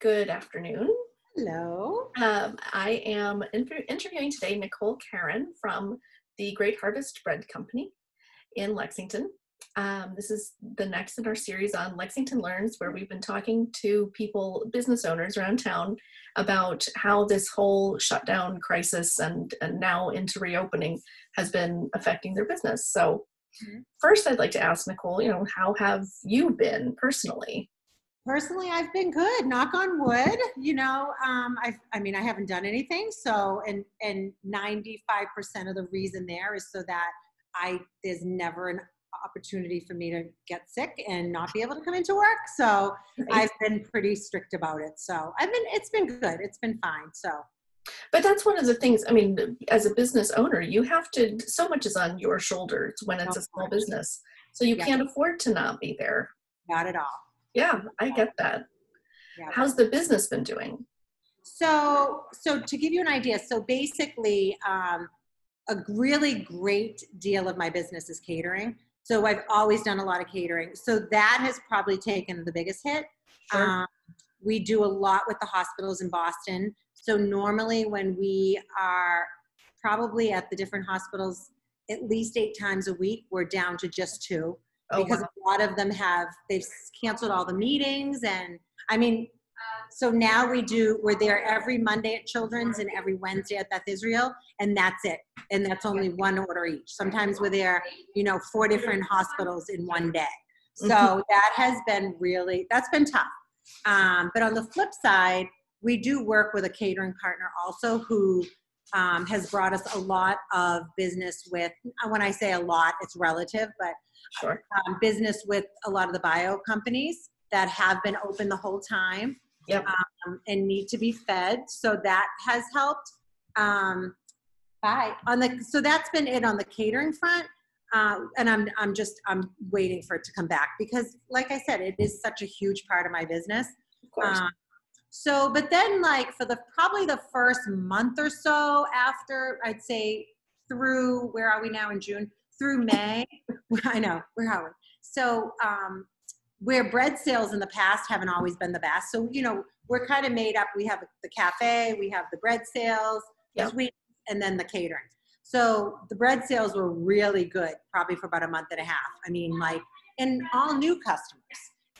Good afternoon. Hello. Um, I am inter- interviewing today Nicole Caron from the Great Harvest Bread Company in Lexington. Um, this is the next in our series on Lexington Learns, where we've been talking to people, business owners around town, about how this whole shutdown crisis and, and now into reopening has been affecting their business. So, Mhm. first, I'd like to ask Nicole, you know, how have you been personally? Personally, I've been good. Knock on wood. You know, um, I I mean, I haven't done anything. So, and and ninety five percent of the reason there is so that I there's never an opportunity for me to get sick and not be able to come into work. So, I've been pretty strict about it. So, I've been it's been good. It's been fine. So, But that's one of the things, I mean, as a business owner, you have to, so much is on your shoulders when it's a small business. So you Yeah. can't afford to not be there. not at all. Yeah, I get that. Yeah. How's the business been doing? So, so to give you an idea, so basically, um, a really great deal of my business is catering. So I've always done a lot of catering. So that has probably taken the biggest hit. Um, we do a lot with the hospitals in Boston. So normally, when we are probably at the different hospitals at least eight times a week, we're down to just two oh, because wow. a lot of them have they've canceled all the meetings and i mean so now we do we're there every monday at children's and every wednesday at beth israel and that's it and that's only one order each sometimes we're there you know four different hospitals in one day so Mhm. that has been really that's been tough um, but on the flip side we do work with a catering partner also who um, has brought us a lot of business with when i say a lot it's relative but sure. um, business with a lot of the bio companies that have been open the whole time Yep. um, and need to be fed. So that has helped. Um, bye. On the so that's been it on the catering front. Uh, and I'm I'm just I'm waiting for it to come back because, like I said, it is such a huge part of my business. Of course. Um, so, but then like for the probably the first month or so after, I'd say through where are we now in June? Through May. I know where are we? So, um, where bread sales in the past haven't always been the best. So, you know, we're kind of made up. We have the cafe, we have the bread sales, Yep. and then the catering. So the bread sales were really good, probably for about a month and a half. I mean, like, and all new customers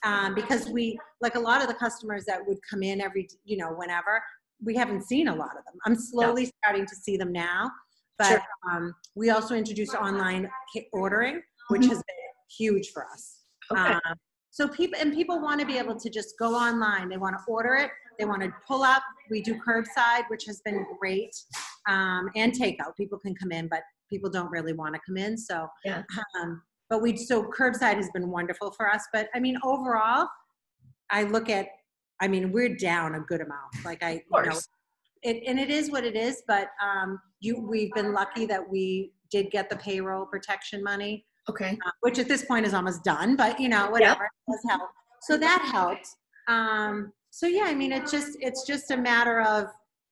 um, because we like a lot of the customers that would come in every you know whenever we haven't seen a lot of them i'm slowly starting to see them now but Sure. um, we also introduced online ordering which Mhm. has been huge for us Okay. um, so people and people want to be able to just go online they want to order it they want to pull up we do curbside which has been great um, and takeout people can come in but people don't really want to come in so Yeah. um, but we so curbside has been wonderful for us but i mean overall i look at i mean we're down a good amount like i Of you know it, and it is what it is but um you we've been lucky that we did get the payroll protection money Okay. uh, which at this point is almost done but you know whatever it does help. So that helped. Um so yeah i mean it's just it's just a matter of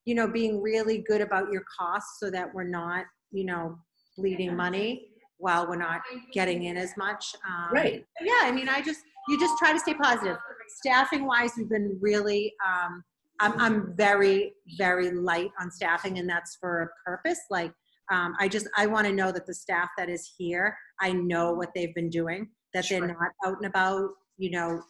you know being really good about your costs so that we're not you know bleeding money while we're not getting in as much um, Right. yeah i mean i just you just try to stay positive. Staffing wise we've been really um, I'm, I'm very very light on staffing and that's for a purpose like um, i just i want to know that the staff that is here i know what they've been doing that they're not out and about you know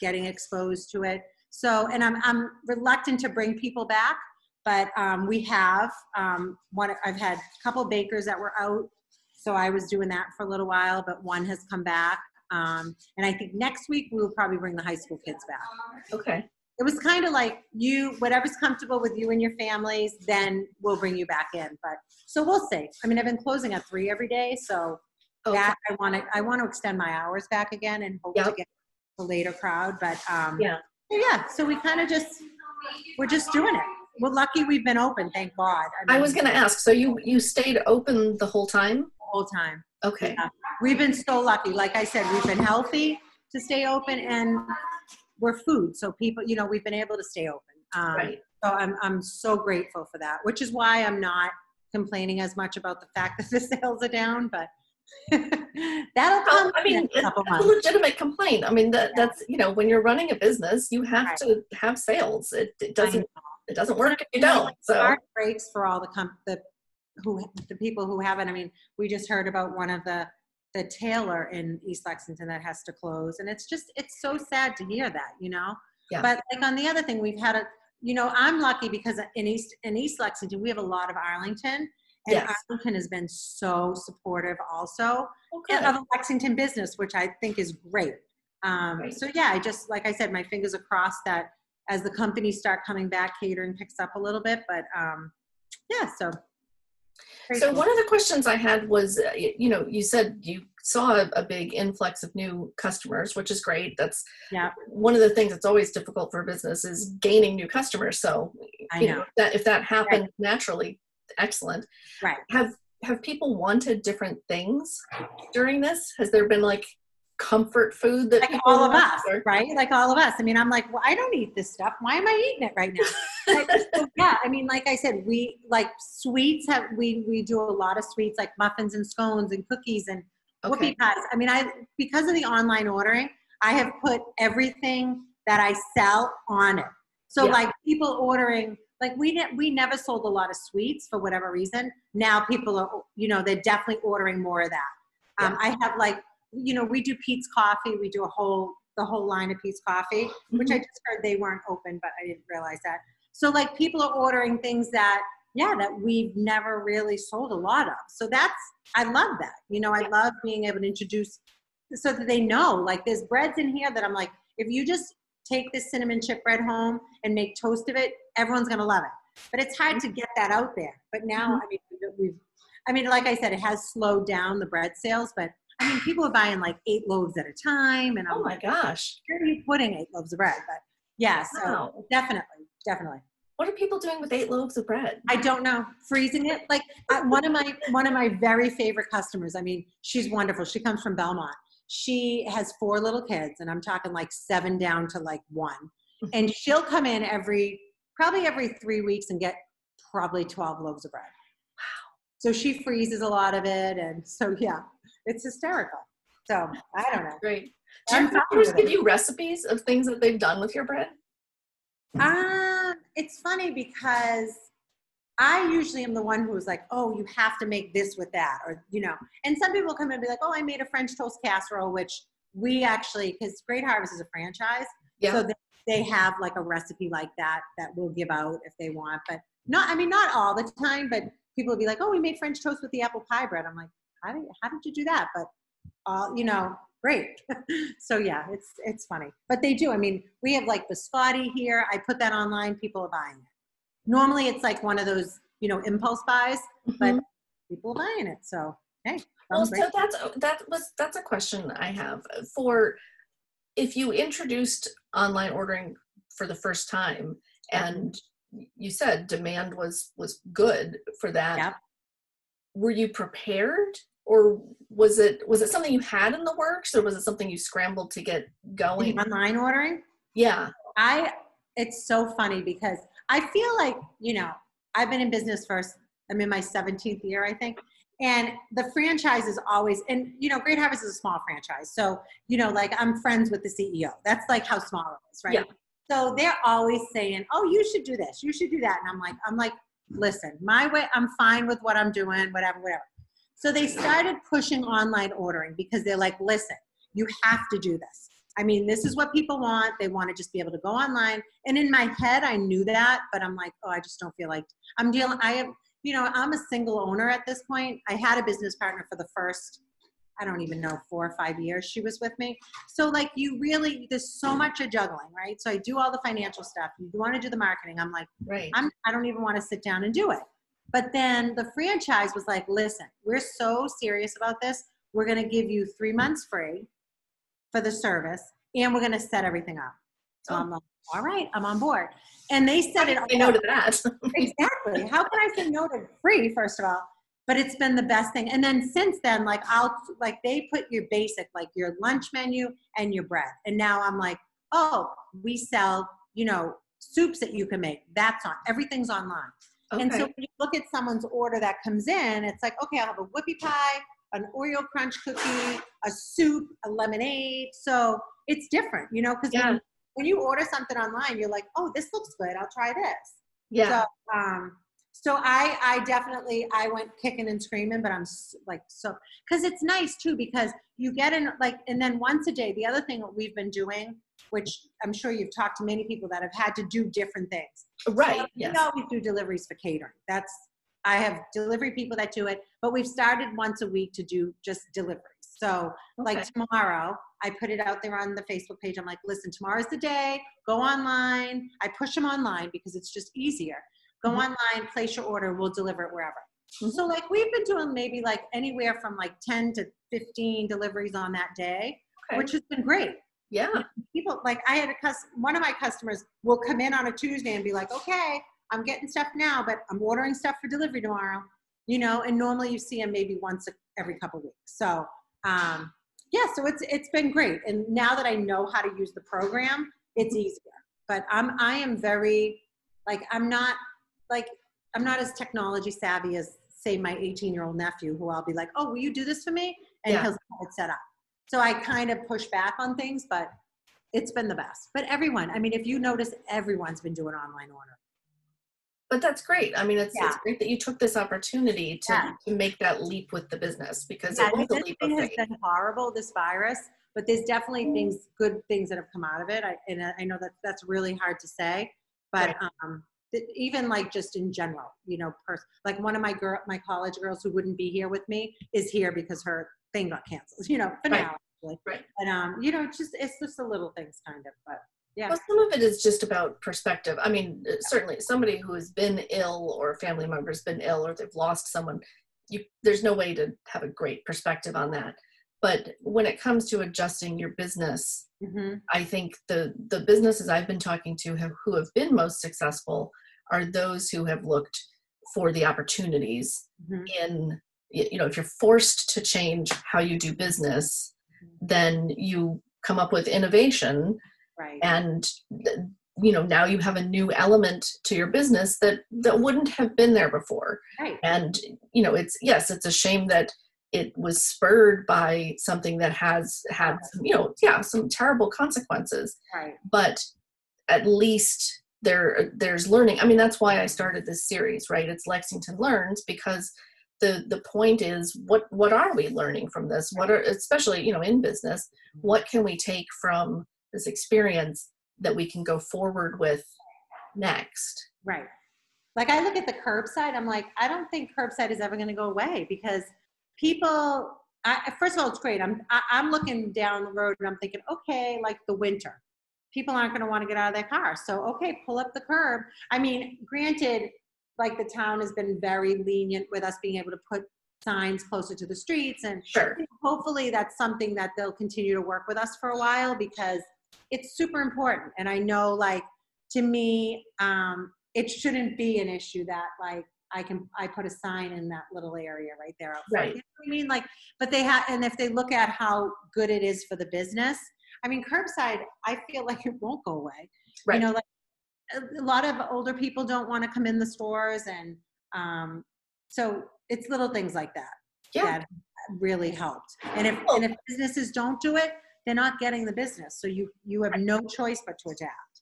getting exposed to it. So and i'm, I'm reluctant to bring people back but um, we have um, one i've had a couple bakers that were out so i was doing that for a little while but one has come back um, and i think next week we'll probably bring the high school kids back Okay. it was kind of like you whatever's comfortable with you and your families then we'll bring you back in but so we'll see i mean i've been closing at three every day so Okay. that i want to i want to extend my hours back again and hope to get the later crowd but um Yeah. yeah so we kind of just we're just doing it we're lucky we've been open thank god I mean, was going to ask. So you you stayed open the whole time? Time Okay. Yeah. we've been so lucky like i said we've been healthy to stay open and we're food so people you know we've been able to stay open um, Right. so I'm, I'm so grateful for that which is why i'm not complaining as much about the fact that the sales are down but That'll come. I mean, in a couple it's a legitimate complaint. I mean, that that's you know, when you're running a business, you have Right. to have sales. It, it doesn't it doesn't work if you don't. So breaks for all the com- the who the people who haven't. I mean, we just heard about one of the the tailor in East Lexington that has to close, and it's just it's so sad to hear that, you know. Yeah. But like on the other thing, we've had a you know I'm lucky because in East in East Lexington we have a lot of Arlington. And Yes. Arlington has been so supportive also okay. of a Lexington business, which I think is great. Um, Right. so yeah, I just like I said, my fingers are crossed that as the companies start coming back, catering picks up a little bit. But um, yeah, so. Very So cool. one of the questions I had was, uh, you know, you said you saw a, a big influx of new customers, which is great. That's Yeah. one of the things that's always difficult for business is gaining new customers. So I you know. if that if that happened naturally, excellent. Right. Have have people wanted different things during this? Has there been like comfort food that like all of us, or- right? Like all of us. I mean, I'm like, well, I don't eat this stuff. Why am I eating it right now? Like, so, yeah, I mean, like I said, we like sweets. Have we we do a lot of sweets like muffins and scones and cookies and Okay. whoopie pies. I mean, I because of the online ordering, I have put everything that I sell on it. So Yeah. like people ordering, like we ne- we never sold a lot of sweets for whatever reason. Now people are, you know, they're definitely ordering more of that. Um, I have like, you know, we do Peet's Coffee. We do a whole the whole line of Peet's Coffee, which mm-hmm. I just heard they weren't open, but I didn't realize that. So like people are ordering things that yeah that we've never really sold a lot of. So that's I love that. You know, I love being able to introduce so that they know like there's breads in here that I'm like if you just take this cinnamon chip bread home and make toast of it, everyone's gonna love it. But it's hard to get that out there. But now mm-hmm. I mean we've I mean like I said it has slowed down the bread sales, but I mean people are buying like eight loaves at a time and I'm Oh my like gosh! where are you putting eight loaves of bread? But yeah, so Wow. definitely, definitely. What are people doing with eight loaves of bread? I don't know. Freezing it, like one of my one of my very favorite customers. I mean, she's wonderful. She comes from Belmont. She has four little kids, and I'm talking like seven down to like one. And she'll come in every probably every three weeks and get probably twelve loaves of bread. Wow. So she freezes a lot of it, and so yeah, it's hysterical. So I don't know. Great. Do your customers give you recipes of things that they've done with your bread? Um, it's funny because I usually am the one who's like, oh, you have to make this with that, or you know. And some people come in and be like, oh, I made a French toast casserole, which we actually, because Great Harvest is a franchise, Yeah. so they, they have like a recipe like that that we'll give out if they want, but not. I mean, not all the time, but people will be like, oh, we made French toast with the apple pie bread. I'm like, how did how did you do that? But all you know, great. so yeah, it's it's funny. But they do. I mean, we have like biscotti here. I put that online. People are buying it. Normally, it's like one of those you know impulse buys, but Mhm. people are buying it. So hey, Well, so that's that was that's a question I have for if you introduced online ordering for the first time and you said demand was was good for that. Yep. Were you prepared or was it was it something you had in the works or was it something you scrambled to get going? online ordering. Yeah. I it's so funny because I feel like, you know, I've been in business first, I'm in my 17th year, I think. And the franchise is always and you know, Great Harvest is a small franchise. So, you know, like I'm friends with the CEO. That's like how small it is, right? Yeah. So they're always saying, Oh, you should do this, you should do that. And I'm like, I'm like, listen, my way, I'm fine with what I'm doing, whatever, whatever. So they started pushing online ordering because they're like, listen, you have to do this. I mean, this is what people want. They want to just be able to go online. And in my head, I knew that, but I'm like, oh, I just don't feel like I'm dealing. I have, you know, I'm a single owner at this point. I had a business partner for the first, I don't even know, four or five years she was with me. So, like, you really, there's so much of juggling, right? So, I do all the financial stuff. You want to do the marketing. I'm like, Right. I'm, I don't even want to sit down and do it. But then the franchise was like, listen, we're so serious about this. We're going to give you three months free for the service and we're going to set everything up. So Oh. I'm like, all right, I'm on board. And they said it I know to that. exactly. How can I say no to free, first of all? But it's been the best thing. And then since then, like I'll like they put your basic, like your lunch menu and your bread. And now I'm like, oh, we sell, you know, soups that you can make. That's on everything's online. And so when you look at someone's order that comes in, it's like, okay, I'll have a whoopie pie, an Oreo crunch cookie, a soup, a lemonade. So it's different, you know, because Yeah. when, when you order something online, you're like, oh, this looks good. I'll try this. Yeah. So, um, so I, I definitely, I went kicking and screaming, but I'm like, so, cause it's nice too, because you get in like, and then once a day, the other thing that we've been doing, which I'm sure you've talked to many people that have had to do different things. right. So Yes. We always do deliveries for catering. That's, I have delivery people that do it, but we've started once a week to do just deliveries. So like tomorrow, I put it out there on the Facebook page. I'm like, listen, tomorrow's the day. Go online. I push them online because it's just easier. Go Mhm. online, place your order. We'll deliver it wherever. Mhm. So like we've been doing maybe like anywhere from like 10 to 15 deliveries on that day, Okay. which has been great yeah. people like I had a cus one of my customers will come in on a Tuesday and be like, okay, I'm getting stuff now, but I'm ordering stuff for delivery tomorrow. You know, and normally you see them maybe once a, every couple weeks. So um, yeah, so it's it's been great. And now that I know how to use the program, it's easier. But I'm I am very like I'm not like I'm not as technology savvy as say my 18 year old nephew who I'll be like, oh, will you do this for me? And Yeah. he'll have it set up. So I kind of push back on things, but it's been the best. But everyone, I mean, if you notice, everyone's been doing online order. But that's great. I mean, it's, it's great that you took this opportunity to, Yeah. to make that leap with the business because Yeah, it I mean, was a this leap of thing has been horrible, this virus, but there's definitely things, good things that have come out of it. I, and I know that that's really hard to say, but um, th- even like just in general, you know, pers- like one of my girl, my college girls who wouldn't be here with me is here because her thing got canceled. You know, for Right. now, actually. Right. But um, you know, it's just it's just the little things, kind of. But yeah, Well, some of it is just about perspective. I mean, uh, certainly somebody who has been ill or a family member has been ill or they've lost someone, you, there's no way to have a great perspective on that. But when it comes to adjusting your business, hmm I think the the businesses I've been talking to have, who have been most successful are those who have looked for the opportunities hmm in y- you know if you're forced to change how you do business mm-hmm. then you come up with innovation right. and you know now you have a new element to your business that that wouldn't have been there before right. and you know it's yes it's a shame that it was spurred by something that has had you know yeah some terrible consequences Right. but at least there there's learning i mean that's why i started this series right it's lexington learns because the the point is what what are we learning from this what are especially you know in business what can we take from this experience that we can go forward with next Right. Like I look at the curbside, I'm like, I don't think curbside is ever going to go away because people. I, first of all, it's great. I'm I, I'm looking down the road and I'm thinking, okay, like the winter, people aren't going to want to get out of their car. So okay, pull up the curb. I mean, granted, like the town has been very lenient with us being able to put signs closer to the streets and sure hopefully that's something that they'll continue to work with us for a while because it's super important and i know like to me um, it shouldn't be an issue that like i can i put a sign in that little area right there out front. Right. You know what i mean like but they have and if they look at how good it is for the business i mean curbside i feel like it won't go away Right. you know like a- lot of older people don't want to come in the stores and um, so it's little things like that yeah that really helped. And if and if businesses don't do it, they're not getting the business. So you you have no choice but to adapt.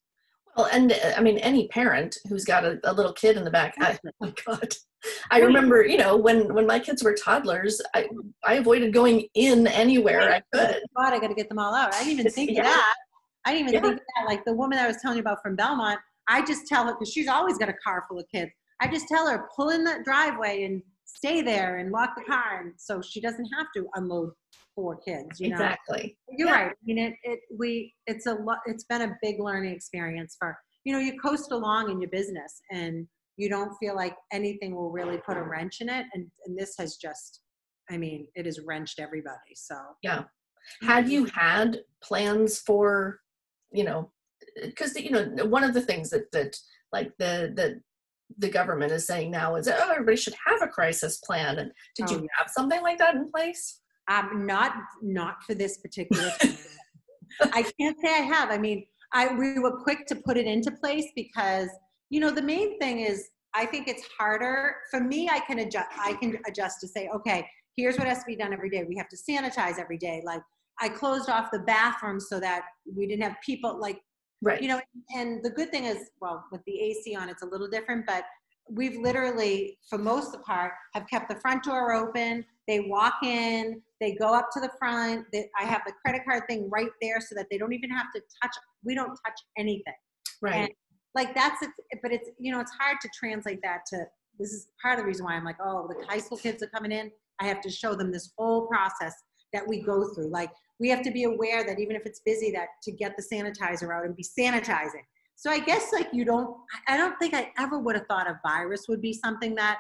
well and uh, i mean any parent who's got a, a little kid in the back I, oh my god i remember you know when when my kids were toddlers i i avoided going in anywhere i could God, I got to get them all out. I didn't even think Yeah. of that. I didn't even Yeah. think of that. Like the woman I was telling you about from Belmont, I just tell her because she's always got a car full of kids. I just tell her pull in the driveway and stay there and lock the car, and so she doesn't have to unload four kids. You know. exactly You're Yeah. right. I mean, it, it, we, it's a lot, it's been a big learning experience for, you know, you coast along in your business and you don't feel like anything will really put a wrench in it. And, and this has just, I mean, it has wrenched everybody. So, yeah. had you had plans for you know because you know one of the things that that like the the the government is saying now is oh everybody should have a crisis plan and did Oh, you have something like that in place um, not, not for this particular. I can't say I have. I mean, I, we were quick to put it into place because, you know, the main thing is I think it's harder for me. I can adjust, I can adjust to say, okay, here's what has to be done every day. We have to sanitize every day. Like I closed off the bathroom so that we didn't have people like Right. you know and the good thing is well with the ac on it's a little different but we've literally for most of the part have kept the front door open. They walk in they go up to the front. They, i have the credit card thing right there so that they don't even have to touch we don't touch anything. Right. and like that's it but it's you know it's hard to translate that to this is part of the reason why i'm like oh the high school kids are coming in. I have to show them this whole process that we go through. Like we have to be aware that even if it's busy that to get the sanitizer out and be sanitizing. So i guess like you don't i don't think i ever would have thought a virus would be something that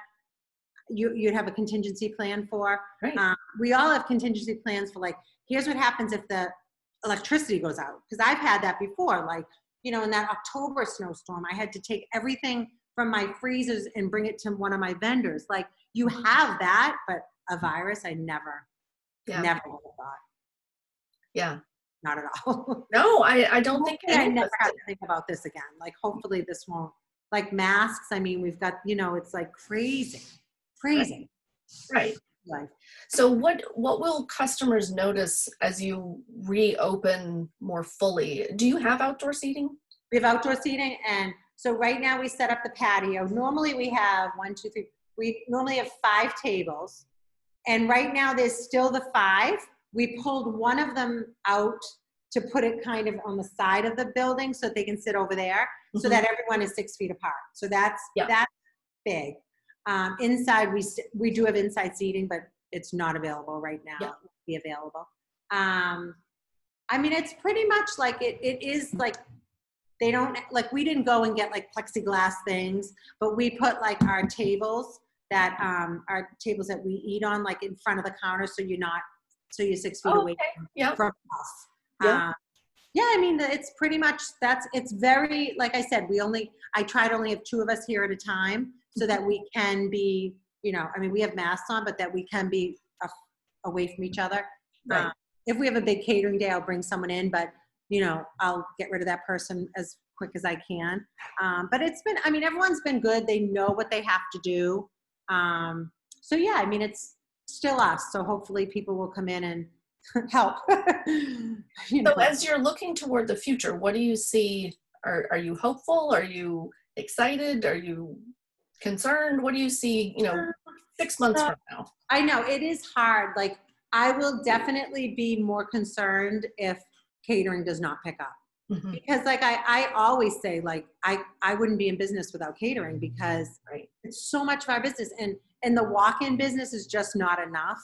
you, you'd have a contingency plan for. Right. um, we all have contingency plans for like here's what happens if the electricity goes out. Because i've had that before like you know in that october snowstorm i had to take everything from my freezers and bring it to one of my vendors. Like you have that but a virus i never Yeah. never would have thought yeah. not at all No, I, I don't think I never have to think about this again. Like, hopefully this won't, like masks, I mean, we've got, you know, it's like crazy, crazy. Right. Like, So what what will customers notice as you reopen more fully? Do you have outdoor seating? we have outdoor seating and so right now we set up the patio. Normally we have one, two, three, we normally have five tables. And right now there's still the five. We pulled one of them out to put it kind of on the side of the building so that they can sit over there. so that everyone is six feet apart. So that's Yeah. that's big. Um, inside, we st- we do have inside seating, but it's not available right now. Yeah. It won't Be available. Um, I mean, it's pretty much like it. It is like they don't like we didn't go and get like plexiglass things, but we put like our tables that um, our tables that we eat on like in front of the counter, so you're not so you're six feet Oh, away okay. Yeah. from us. Yeah. Uh, yeah, I mean, it's pretty much that's it's very like I said. We only I try to only have two of us here at a time so that we can be, you know, I mean, we have masks on, but that we can be a, away from each other. Right. Uh, if we have a big catering day, I'll bring someone in, but you know, I'll get rid of that person as quick as I can. Um, but it's been, I mean, everyone's been good. They know what they have to do. Um, so yeah, I mean, it's still us. So hopefully people will come in and help. you know. So as you're looking toward the future, what do you see? Are are you hopeful? Are you excited? Are you concerned? What do you see, you know, six months Uh, from now? I know it is hard. Like I will definitely be more concerned if catering does not pick up. Mhm. Because like I, I always say, like I, I wouldn't be in business without catering because Right. it's so much of our business and and the walk-in business is just not enough.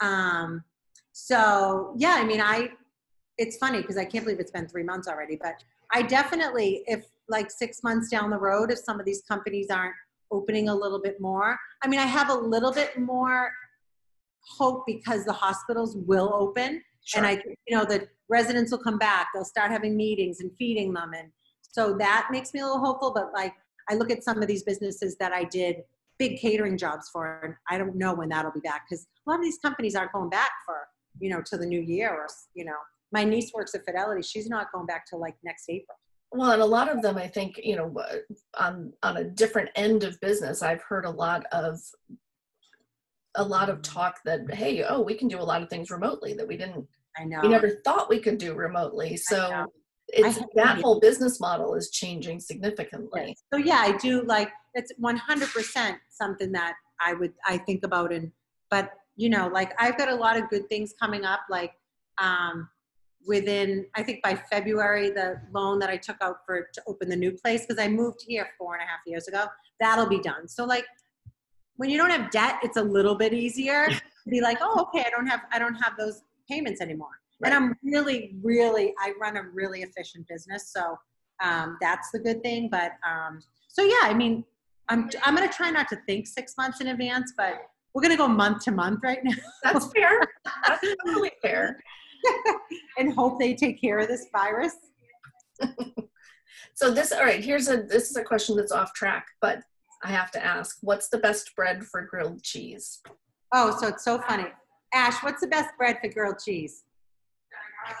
Um, so yeah, I mean I it's funny because I can't believe it's been three months already, but I definitely if like six months down the road, if some of these companies aren't opening a little bit more, I mean I have a little bit more hope because the hospitals will open and I, you know, the residents will come back. They'll start having meetings and feeding them, and so that makes me a little hopeful. But like, I look at some of these businesses that I did big catering jobs for, and I don't know when that'll be back because a lot of these companies aren't going back for, you know, to the new year or, you know, my niece works at Fidelity. She's not going back till like next April. Well, and a lot of them, I think, you know, uh, on on a different end of business, I've heard a lot of a lot of talk that hey, oh, we can do a lot of things remotely that we didn't, I know. we never thought we could do remotely. So it's that whole business model is changing significantly. So yeah, I do like it's 100% something that I would I think about and but you know like I've got a lot of good things coming up like um within I think by February the loan that I took out for to open the new place because I moved here four and a half years ago that'll be done. So like when you don't have debt, it's a little bit easier to be like, oh okay, I don't have I don't have those payments anymore. And I'm really really I run a really efficient business, so um, that's the good thing. But um, so yeah, I mean, I'm I'm gonna try not to think six months in advance, but we're gonna go month to month right now That's fair. That's totally fair. and hope they take care of this virus. So this, all right, here's a, this is a question that's off track, but I have to ask, what's the best bread for grilled cheese? Oh, so it's so funny. Ash, what's the best bread for grilled cheese?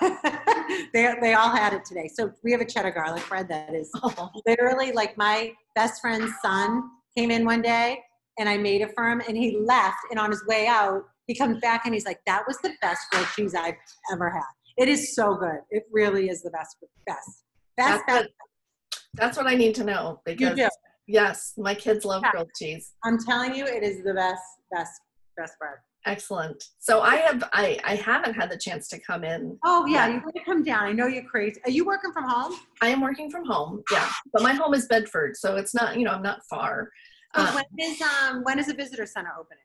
they, they all had it today. So we have a cheddar garlic bread that is Oh, literally like my best friend's son came in one day and I made it for him and he left and on his way out He comes back and he's like, "That was the best grilled cheese I've ever had. It is so good. It really is the best, best, best, That's best." what, that's what I need to know You because do. Yes, my kids love Yeah. grilled cheese. I'm telling you, it is the best, best, best bread. Excellent. So I have I I haven't had the chance to come in. Oh yeah, Yeah. you're gonna come down. I know you're crazy. Are you working from home? I am working from home. Yeah, but my home is Bedford, so it's not you know I'm not far. So Uh, when is um when is the visitor center opening?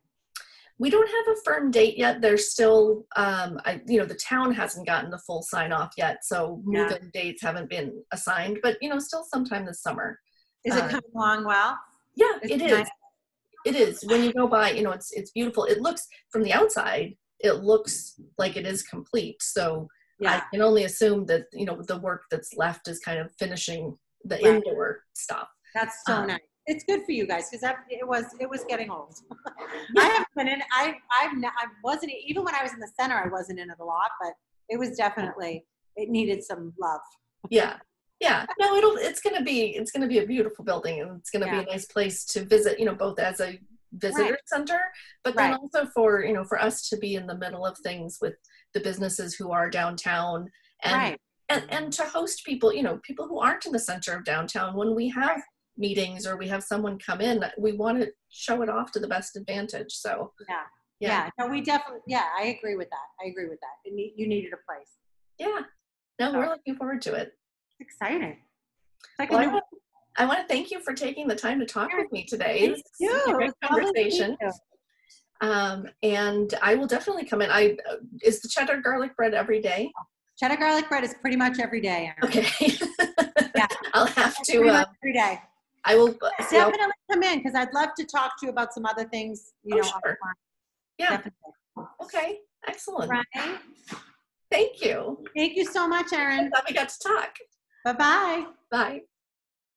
we don't have a firm date yet. There's still, um, I, you know, the town hasn't gotten the full sign off yet, so Yeah. move-in dates haven't been assigned. But you know, still sometime this summer. Is it Uh, coming along well? Yeah, It's it is. nice. It is. When you go by, you know, it's it's beautiful. It looks from the outside, it looks like it is complete. So Yeah. I can only assume that you know the work that's left is kind of finishing the Right. indoor stuff. That's so Um, nice. It's good for you guys because it was it was getting old. I haven't been in. I I've n- I wasn't even when I was in the center. I wasn't in it a lot, but it was definitely it needed some love. Yeah. Yeah. No, it'll it's gonna be it's gonna be a beautiful building and it's gonna Yeah. be a nice place to visit, you know, both as a visitor center, but then also for, you know, for us to be in the middle of things with the businesses who are downtown and right. and, and to host people, you know, people who aren't in the center of downtown when we have meetings or we have someone come in, we want to show it off to the best advantage. So Yeah. yeah. Yeah. No, we definitely. Yeah, I agree with that. I agree with that. It you needed a place. Yeah. No, we're looking forward to it. Exciting. Like Well, I want, I want to thank you for taking the time to talk with me today. Thank you. great was lovely to meet conversation. Um, and I will definitely come in. I uh, is the cheddar garlic bread every day. Cheddar garlic bread is pretty much every day. Okay. Yeah. I'll have to. Uh, every day. I will. uh, yeah, Definitely come in because I'd love to talk to you about some other things. You Oh, know, sure. yeah. Definitely. Okay. Excellent. Right. Thank you. Thank you so much, Erin. Glad we got to talk. Bye bye. Bye.